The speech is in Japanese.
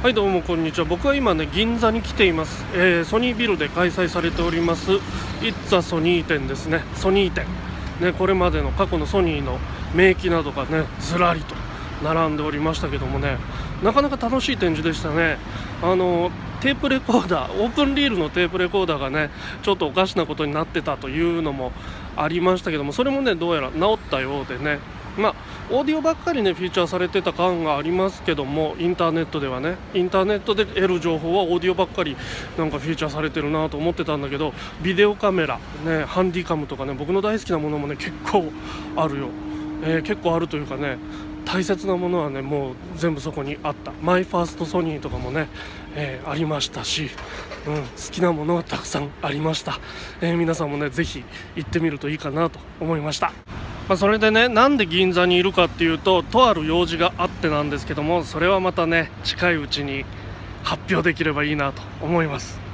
はいどうもこんにちは。僕は今ね銀座に来ています、えー、ソニービルで開催されております「イッツァソニー店」ですね。ソニー店。ねこれまでの過去のソニーの名機などがねずらりと並んでおりましたけどもね。なかなか楽しい展示でしたね。あのテープレコーダーオープンリールのテープレコーダーがねちょっとおかしなことになってたというのもありましたけどもそれもねどうやら治ったようでね。まあ、オーディオばっかりねフィーチャーされてた感がありますけどもインターネットではね。インターネットで得る情報はオーディオばっかりなんかフィーチャーされてるなと思ってたんだけどビデオカメラ、ね、ハンディカムとかね僕の大好きなものもね結構あるよ、えー、結構あるというかね大切なものはねもう全部そこにあった。マイファーストソニーとかもね、えー、ありましたし、うん、好きなものはたくさんありました、えー、皆さんもね是非行ってみるといいかなと思いました。まあ、それでねなんで銀座にいるかっていうととある用事があってなんですけどもそれはまたね近いうちに発表できればいいなと思います。